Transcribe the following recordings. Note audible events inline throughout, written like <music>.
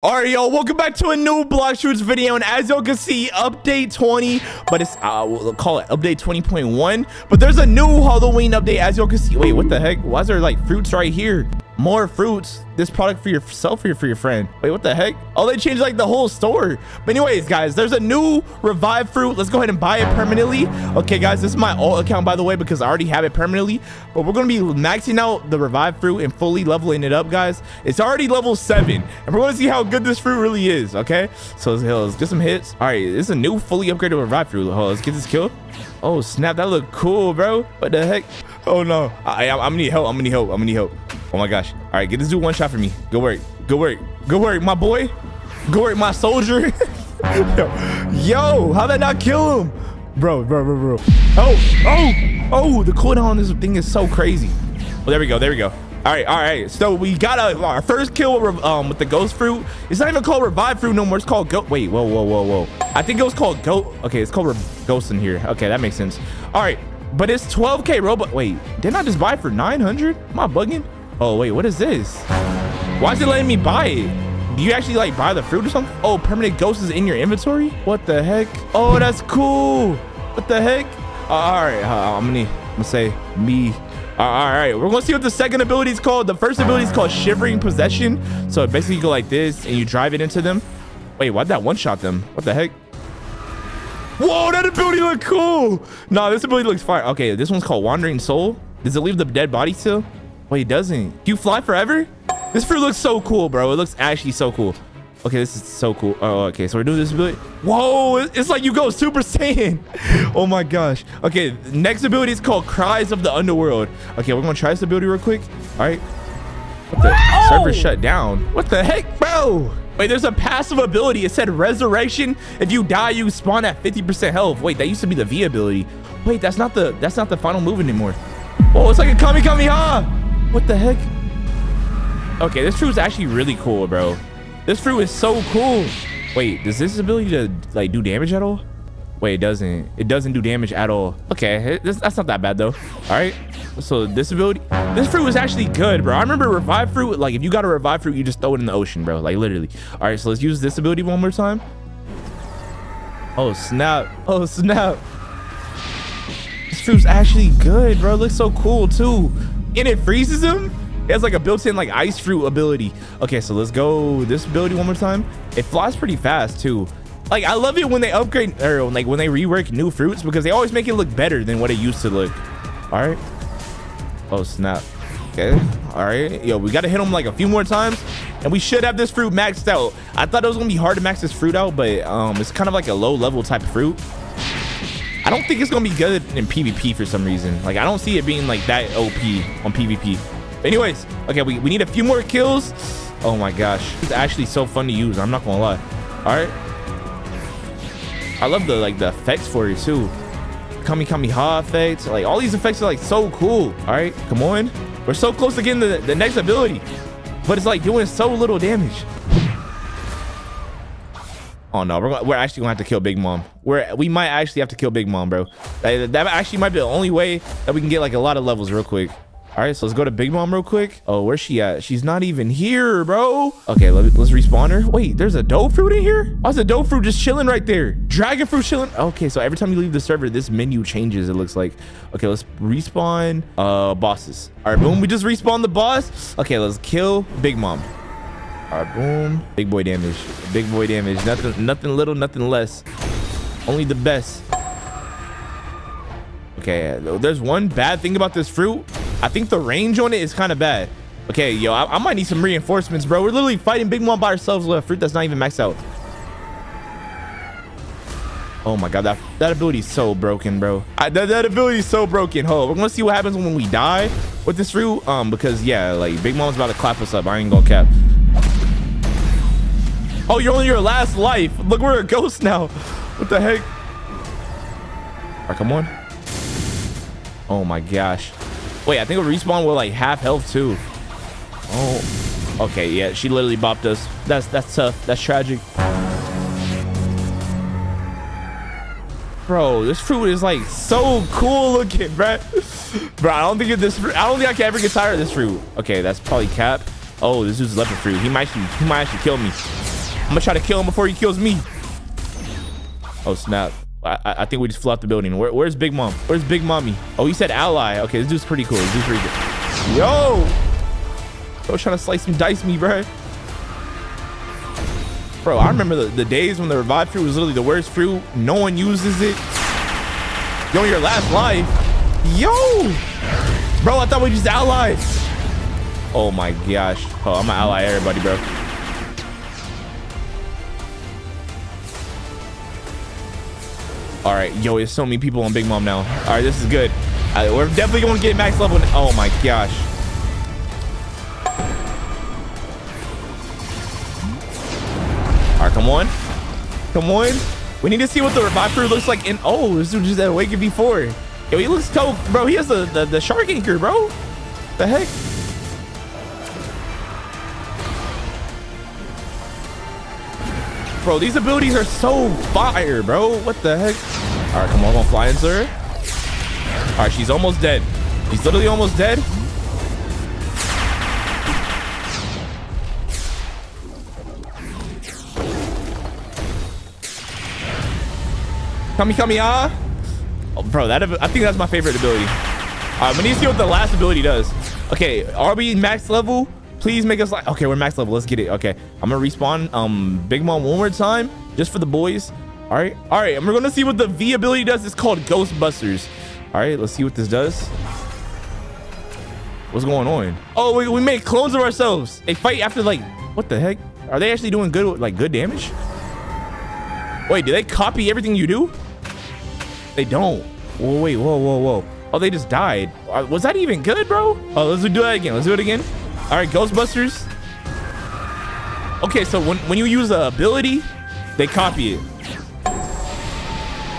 All right, y'all, welcome back to a new Blox Fruits video. And as y'all can see, update 20, but it's, uh, we'll call it update 20.1. But there's a new Halloween update, as y'all can see. Wait, what the heck? Why is there like fruits right here? More fruits this product for yourself or for your friend? Wait what the heck? Oh they changed like the whole store. But anyways guys there's a new revived fruit. Let's go ahead and buy it permanently. Okay guys this is my alt account by the way because i already have it permanently. But we're to be maxing out the revived fruit and fully leveling it up guys. It's already level seven and we're to see how good this fruit really is okay? So let's, get some hits. All right this is a new fully upgraded revived fruit. Oh, let's get this kill. Oh snap that look cool bro. What the heck? Oh no I, I, i'm gonna need help i'm gonna need help i'm gonna need help Oh my gosh. All right, get this dude one shot for me. Go work. Go work. Go work, my boy. Go work, my soldier. <laughs> Yo, how that not kill him? Bro, bro, bro, bro. Oh, oh, oh, the cooldown on this thing is so crazy. Well, there we go. There we go. All right, all right. So we got a, our first kill with, um, with the ghost fruit. It's not even called revive fruit no more. It's called goat. Wait, whoa, whoa, whoa, whoa. I think it was called goat. Okay, it's called ghost in here. Okay, that makes sense. All right, but it's 12k robot. Wait, didn't I just buy for 900? Am I bugging? Oh, wait, what is this? Why is it letting me buy it? Do you actually like buy the fruit or something? Oh, permanent ghost is in your inventory? What the heck? Oh, that's cool. What the heck? Uh, all right, uh, I'm gonna, I'm gonna say me. Uh, all right, we're gonna see what the second ability is called. The first ability is called Shivering Possession. So basically you go like this and you drive it into them. Wait, why'd that one shot them? What the heck? Whoa, that ability look cool. Nah, this ability looks fire. Okay, this one's called Wandering Soul. Does it leave the dead body still? Wait, he doesn't. Do you fly forever? This fruit looks so cool, bro. It looks actually so cool. Okay, this is so cool. Oh, oh okay. So we're doing this ability. Whoa, it's like you go Super Saiyan. <laughs> Oh my gosh. Okay, next ability is called Cries of the Underworld. Okay, we're gonna try this ability real quick. All right. What the oh! server shut down? What the heck, bro? Wait, there's a passive ability. It said resurrection. If you die, you spawn at 50% health. Wait, that used to be the V ability. Wait, that's not the that's not the final move anymore. Oh, it's like a Kami Kami Ha. What the heck? Okay, this fruit is actually really cool, bro. This fruit is so cool. Wait, does this ability to like do damage at all? Wait, it doesn't. It doesn't do damage at all. Okay, this, that's not that bad though. All right. So this ability, this fruit was actually good, bro. I remember revive fruit. Like if you got a revive fruit, you just throw it in the ocean, bro. Like literally. All right, so let's use this ability one more time. Oh snap! Oh snap! This fruit's actually good, bro. It looks so cool too and it freezes him it has like a built-in like ice fruit ability. Okay so let's go this ability one more time. It flies pretty fast too. Like i love it when they upgrade or like when they rework new fruits because they always make it look better than what it used to look. All right oh snap. Okay. All right yo we got to hit him like a few more times and we should have this fruit maxed out. I thought it was gonna be hard to max this fruit out but um it's kind of like a low level type of fruit I don't think it's gonna be good in PvP for some reason. Like I don't see it being like that OP on PvP. anyways, okay, we, we need a few more kills. Oh my gosh. It's actually so fun to use. I'm not gonna lie. All right. I love the like the effects for it too. Kami Kami Ha effects. Like all these effects are like so cool. All right, come on. We're so close to getting the, the next ability. But it's like doing so little damage. Oh no, we're, we're actually gonna have to kill Big Mom. We're we might actually have to kill Big Mom, bro. That, that actually might be the only way that we can get like a lot of levels real quick. All right, so let's go to Big Mom real quick. Oh, where's she at? She's not even here, bro. Okay, let, us respawn her. Wait, there's a dough fruit in here? Why's the dough fruit just chilling right there? Dragon fruit chilling. Okay, so every time you leave the server, this menu changes, it looks like. Okay, let's respawn uh bosses. All right, boom, we just respawned the boss. Okay, let's kill Big Mom. All right, boom. Big boy damage. Big boy damage. Nothing, nothing little, nothing less. Only the best. Okay, there's one bad thing about this fruit. I think the range on it is kind of bad. Okay, yo, I, I, might need some reinforcements, bro. We're literally fighting Big Mom by ourselves with a fruit that's not even maxed out. Oh my god, that that ability is so broken, bro. I, that, that ability is so broken. Hold, we're gonna see what happens when we die with this fruit. Um, because yeah, like Big Mom's about to clap us up. I ain't gonna cap. Oh, you're on your last life. Look, we're a ghost now. What the heck? All right, come on. Oh my gosh. Wait, I think we respawn with like half health too. Oh, okay, yeah, she literally bopped us. That's that's tough. That's tragic. Bro, this fruit is like so cool looking, bro. Bro, I don't think this. I don't think I can ever get tired of this fruit. Okay, that's probably cap. Oh, this dude's leopard fruit. He might actually, he might actually kill me. I'm gonna try to kill him before he kills me. Oh, snap. I, I think we just flew out the building. Where, where's Big Mom? Where's Big Mommy? Oh, he said ally. Okay, this dude's pretty cool. This dude's pretty good. Yo! Bro, trying to slice and dice me, bro. Bro, I remember the, the days when the revive fruit was literally the worst fruit. No one uses it. Yo, your last life. Yo! Bro, I thought we just allied. Oh my gosh. Oh, I'm gonna ally everybody, bro. All right, yo, there's so many people on Big Mom now. All right, this is good. We're definitely going to get max level. Oh my gosh. All right, come on. Come on. We need to see what the revive crew looks like in. Oh, this dude just awakened before. Yo, he looks dope, bro. He has the, the, the shark anchor, bro. The heck? Bro, these abilities are so fire, bro. What the heck? All right, come on, gonna fly into her. All right, she's almost dead. She's literally almost dead. come Kami Kami Ah. Oh, bro, that I think that's my favorite ability. All right, we need to see what the last ability does. Okay, are we max level? Please make us like, okay, we're max level. Let's get it. Okay, I'm gonna respawn um Big Mom one more time just for the boys. All right, all right, and we're gonna see what the V ability does. It's called Ghostbusters. All right, let's see what this does. What's going on? Oh, we, we make clones of ourselves. They fight after like, what the heck? Are they actually doing good, like good damage? Wait, do they copy everything you do? They don't. Whoa, wait, whoa, whoa, whoa. Oh, they just died. Uh, was that even good, bro? Oh, let's do that again. Let's do it again. All right, Ghostbusters. Okay, so when, when you use the ability, they copy it.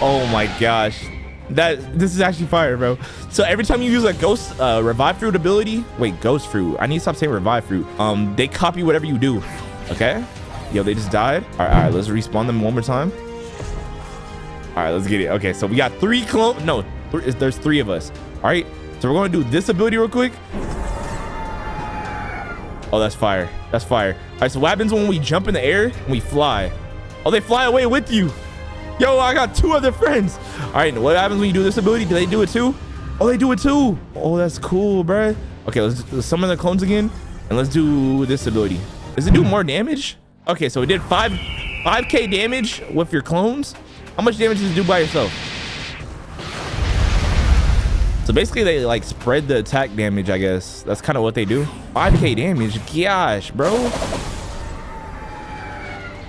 Oh my gosh. That this is actually fire, bro. So every time you use a ghost uh, revive fruit ability, wait, ghost fruit. I need to stop saying revive fruit. Um, they copy whatever you do. Okay. Yo, they just died. All right, all right. Let's respawn them one more time. All right, let's get it. Okay, so we got three clone. No, th there's three of us. All right. So we're gonna do this ability real quick. Oh, that's fire. That's fire. All right, so what happens when we jump in the air and we fly? Oh, they fly away with you. Yo, I got two other friends. All right, what happens when you do this ability? Do they do it too? Oh, they do it too. Oh, that's cool, bro. Okay, let's, let's summon the clones again. And let's do this ability. Does it do more damage? Okay, so it did 5, 5k damage with your clones. How much damage does it do by yourself? So basically they like spread the attack damage, I guess. That's kind of what they do. 5k damage, gosh, bro.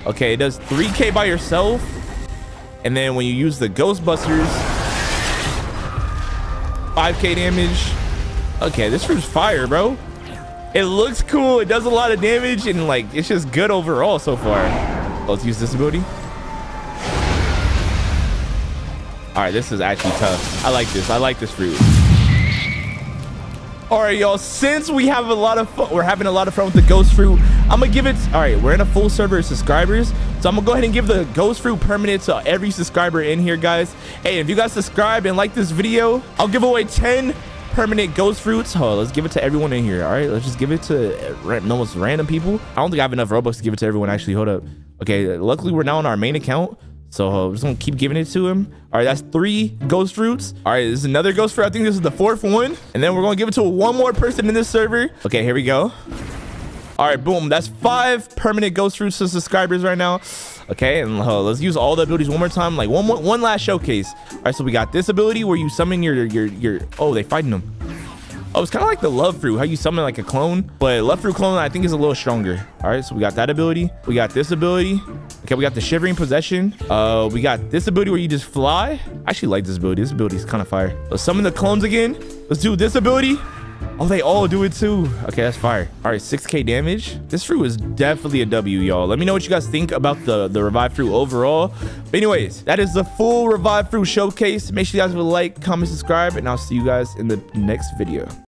Okay, it does 3k by yourself. And then when you use the Ghostbusters, 5k damage. Okay, this fruit's fire, bro. It looks cool. It does a lot of damage and like it's just good overall so far. Oh, let's use this ability. All right, this is actually tough. I like this. I like this fruit. All right, y'all. Since we have a lot of fun, we're having a lot of fun with the ghost fruit. I'm gonna give it. All right, we're in a full server of subscribers, so I'm gonna go ahead and give the ghost fruit permanent to every subscriber in here, guys. Hey, if you guys subscribe and like this video, I'll give away 10 permanent ghost fruits. Oh, let's give it to everyone in here. All right, let's just give it to almost random people. I don't think I have enough Robux to give it to everyone. Actually, hold up. Okay, luckily we're now on our main account. So we're just gonna keep giving it to him. All right, that's three ghost fruits. All right, this is another ghost fruit. I think this is the fourth one. And then we're gonna give it to one more person in this server. Okay, here we go. All right, boom. That's five permanent ghost fruits to subscribers right now. Okay, and uh, let's use all the abilities one more time. Like one more, one last showcase. All right, so we got this ability where you summon your your your. Oh, they fighting them. Oh, it's kind of like the love fruit, how you summon like a clone, but love fruit clone I think is a little stronger. All right, so we got that ability. We got this ability. Okay, we got the shivering possession. Uh, we got this ability where you just fly. I actually like this ability. This ability is kind of fire. Let's summon the clones again. Let's do this ability. Oh, they all do it too. Okay, that's fire. All right, 6k damage. This fruit is definitely a W, y'all. Let me know what you guys think about the, the revived fruit overall. But anyways, that is the full revive fruit showcase. Make sure you guys will like, comment, subscribe, and I'll see you guys in the next video.